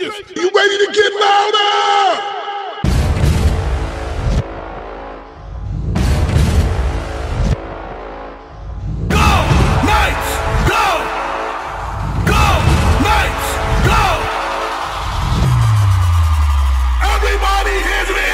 You ready to get louder? Everybody hears me.